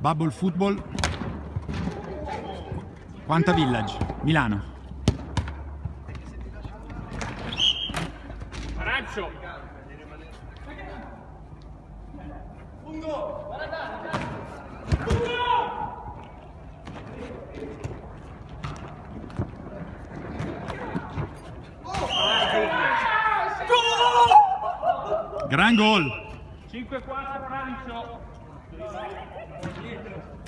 Bubble Football. Quanta Village, Milano. Arancio. Gran gol. 5-4 Arancio. Obrigado.